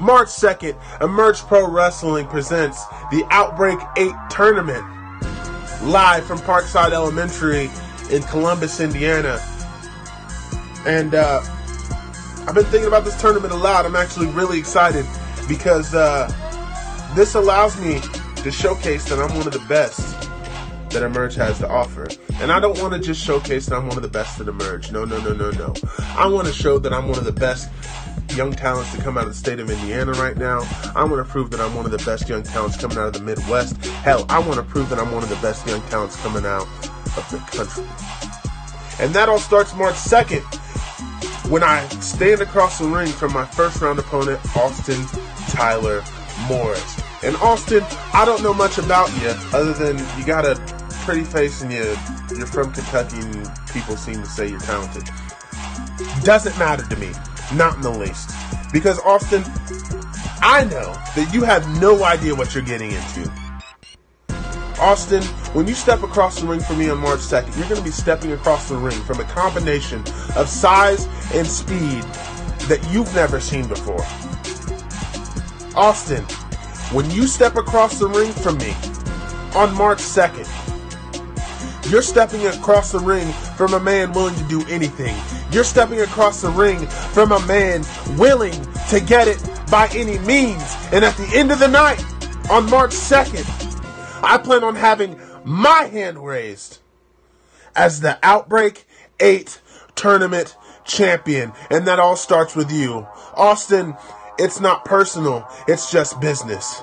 March 2nd, Emerge Pro Wrestling presents the Outbreak 8 tournament live from Parkside Elementary in Columbus, Indiana. And uh, I've been thinking about this tournament a lot. I'm actually really excited because uh, this allows me to showcase that I'm one of the best that Emerge has to offer. And I don't want to just showcase that I'm one of the best that Emerge. No, no, no, no, no. I want to show that I'm one of the best young talents to come out of the state of Indiana right now. I want to prove that I'm one of the best young talents coming out of the Midwest. Hell, I want to prove that I'm one of the best young talents coming out of the country. And that all starts March 2nd when I stand across the ring from my first round opponent, Austin Tyler Morris. And Austin, I don't know much about you other than you got a pretty face and you you're from Kentucky and people seem to say you're talented. Doesn't matter to me, not in the least. Because Austin, I know that you have no idea what you're getting into. Austin, when you step across the ring for me on March 2nd, you're going to be stepping across the ring from a combination of size and speed that you've never seen before. Austin, when you step across the ring from me on March 2nd, you're stepping across the ring from a man willing to do anything. You're stepping across the ring from a man willing to get it by any means. And at the end of the night, on March 2nd, I plan on having my hand raised as the Outbreak 8 tournament champion. And that all starts with you. Austin, it's not personal, it's just business.